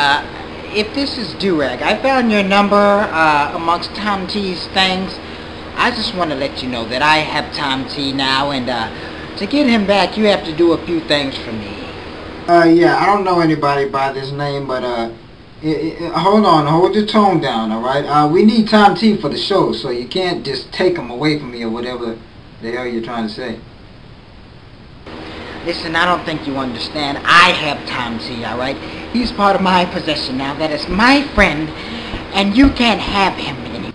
uh, if this is Durag, I found your number uh, amongst Tom T's things. I just want to let you know that I have Tom T now, and uh, to get him back, you have to do a few things for me. Uh, yeah, I don't know anybody by this name, but uh, i i hold on, hold your tone down, all right? Uh, we need Tom T for the show, so you can't just take him away from me or whatever the hell you're trying to say. Listen, I don't think you understand. I have Tom T, all right? He's part of my possession now. That is my friend, and you can't have him anymore.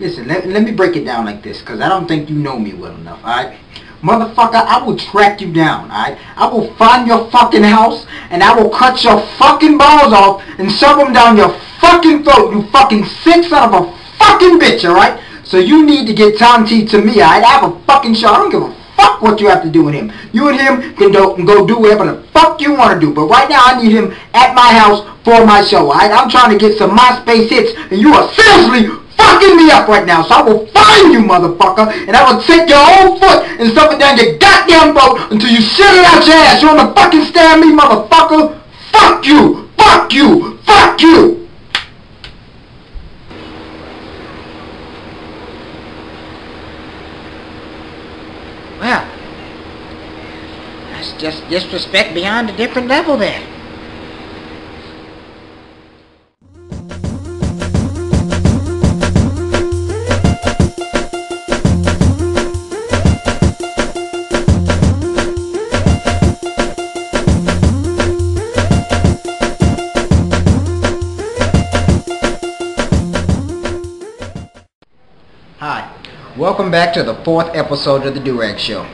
Listen, let, let me break it down like this, because I don't think you know me well enough, alright? Motherfucker, I will track you down, alright? I will find your fucking house, and I will cut your fucking balls off and shove them down your fucking throat, you fucking sick son of a fucking bitch, alright? So you need to get Tom T to me, alright? I have a fucking show. I don't give a fuck what you have to do with him. You and him can go, do whatever the fuck you want to do. But right now, I need him at my house for my show, alright? I'm trying to get some MySpace hits, and you are seriously fucking me up right now. So I will find you, motherfucker, and I will take your own foot and stuff it down your goddamn boat until you shit it out your ass. You wanna fucking stand me, motherfucker? Fuck you! Fuck you! Fuck you! Well, that's just disrespect beyond a different level there. Welcome back to the fourth episode of the Durag Show.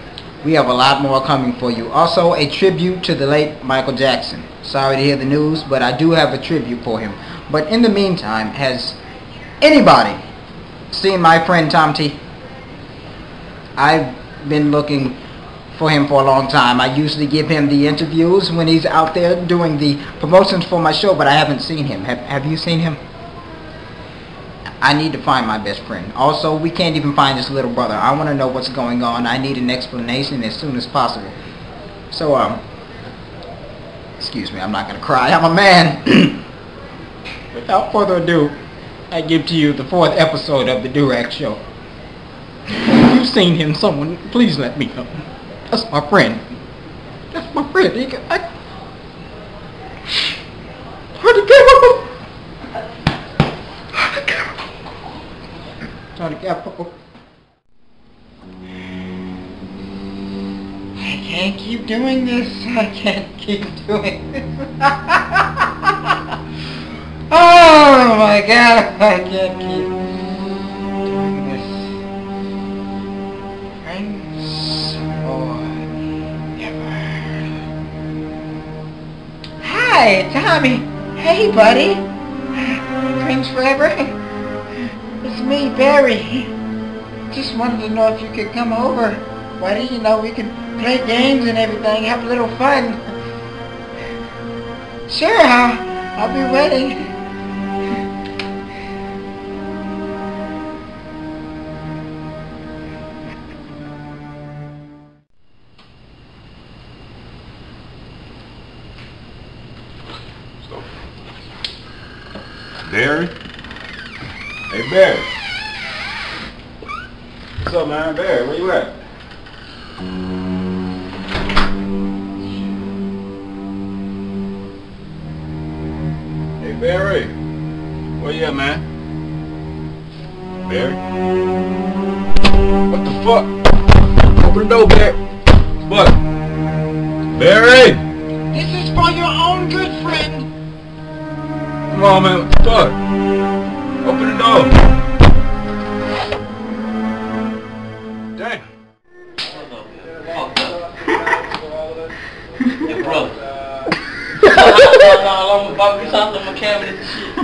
We have a lot more coming for you. Also, a tribute to the late Michael Jackson. Sorry to hear the news, but I do have a tribute for him. But in the meantime, has anybody seen my friend Tom T? I've been looking for him for a long time. I usually give him the interviews when he's out there doing the promotions for my show, but I haven't seen him. Have, have you seen him? I need to find my best friend. Also, we can't even find his little brother. I want to know what's going on. I need an explanation as soon as possible. So, um, excuse me, I'm not going to cry. I'm a man. Without further ado, I give to you the fourth episode of the DuRag Show. If you've seen him, someone, please let me know. That's my friend. That's my friend. He, I, hard to get up. Trying to. I can't keep doing this. I can't keep doing this. oh my god, I can't keep doing this. Friends forever. Hi, Tommy. Hey, buddy. Friends forever. Me, Barry. Just wanted to know if you could come over, buddy. You know, we can play games and everything, have a little fun. Sure, I'll, I'll be waiting. Barry? Hey, Barry. What's up, man? Barry, where you at? Hey, Barry. Where you at, man? Barry? What the fuck? Open the door, Barry. What? Barry! This is for your own good friend. Come on, man. What the fuck? Open the door. câmera do Chico.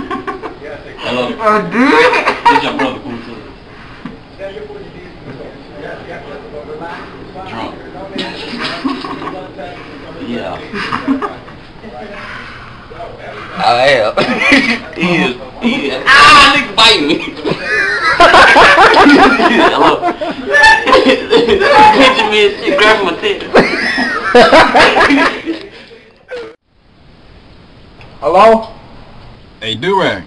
É louco. Drunk. yeah. I am. Ah, he is. He is. Ah, nigga bite me. Hello. Picture me and shit, grabbing my tit. Hello? Hey, Durag,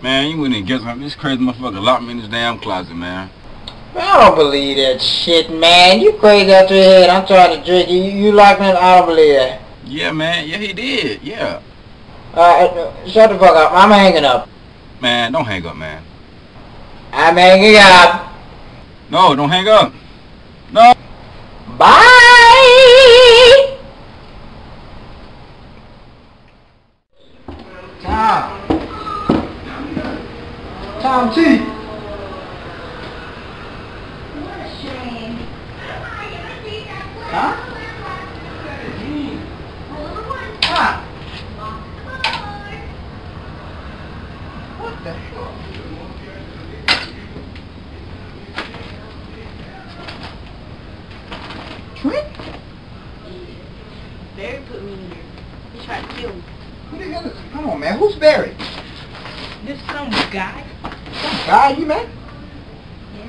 man, you went and get this crazy motherfucker locked me in this damn closet, man. I don't believe that shit, man. You crazy out your head. I'm trying to drink. You, you locked me in. I don't believe that. Yeah, man. Yeah, he did. Yeah. Alright, uh, shut the fuck up. I'm hanging up. Man, don't hang up, man. I'm hanging up. No, don't hang up. No. Bye. Are you man? Yeah.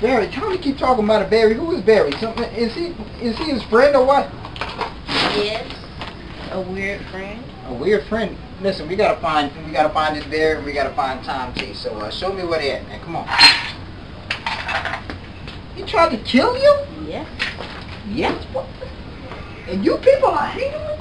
Barry, Tommy keep talking about a Barry. Who is Barry? Something is he is he his friend or what? Yes. A weird friend. A weird friend. Listen, we gotta find we gotta find this Barry and we gotta find Tom T. So uh, show me where they at, man. Come on. He tried to kill you? Yes. Yes. What? And you people are hating me?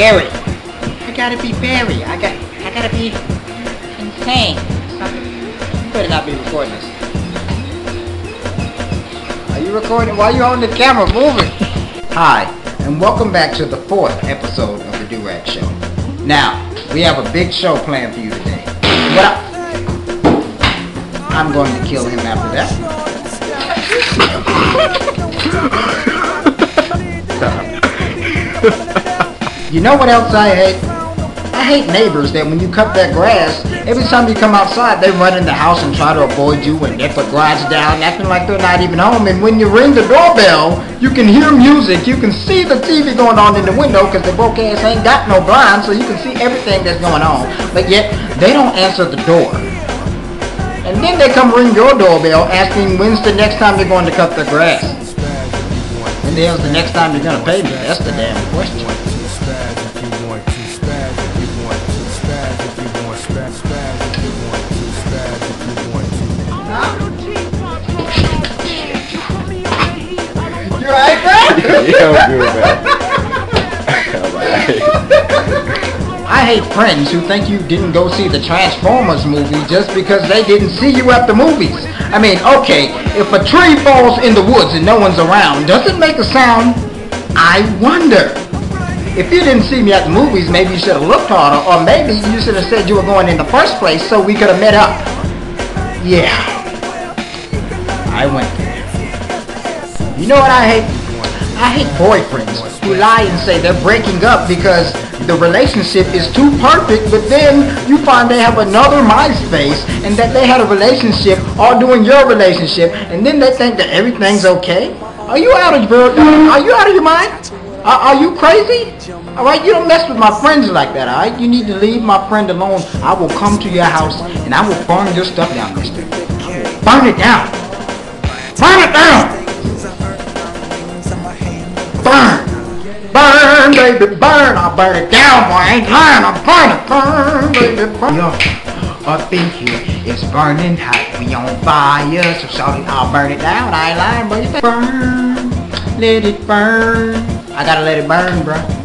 Barry, I gotta be Barry. I got I gotta be insane. You better not be recording this. Are you recording? Why are you on the camera moving? Hi, and welcome back to the fourth episode of the Durag Show. Now, we have a big show planned for you today. What up? I'm going to kill him after that. Stop. you know what else I hate? I hate neighbors that when you cut their grass, every time you come outside, they run in the house and try to avoid you and they put guards down, acting like they're not even home. And when you ring the doorbell, you can hear music, you can see the TV going on in the window because the broke ass ain't got no blinds, so you can see everything that's going on. But yet, they don't answer the door. And then they come ring your doorbell asking when's the next time you're going to cut the grass. When the hell's the next time you're going to pay me? That's the damn question. I hate friends who think you didn't go see the Transformers movie just because they didn't see you at the movies. I mean, okay, if a tree falls in the woods and no one's around, does it make a sound? I wonder. If you didn't see me at the movies, maybe you should have looked harder, or maybe you should have said you were going in the first place so we could have met up. Yeah. I went there. You know what I hate? I hate boyfriends who lie and say they're breaking up because the relationship is too perfect, but then you find they have another MySpace and that they had a relationship all doing your relationship, and then they think that everything's okay. Are you out of your Are you out of your mind? Are, are you crazy? All right, you don't mess with my friends like that. All right, you need to leave my friend alone. I will come to your house and I will burn your stuff down, Mister. Burn it down. Burn it down. Burn, baby, burn! I'll burn it down, boy. I ain't lying. I'll burn it. Burn, baby, burn. Yo, up in here, it's burning hot. We on fire, so sorry, I'll burn it down. I ain't lying, think- Burn, let it burn. I gotta let it burn, bro.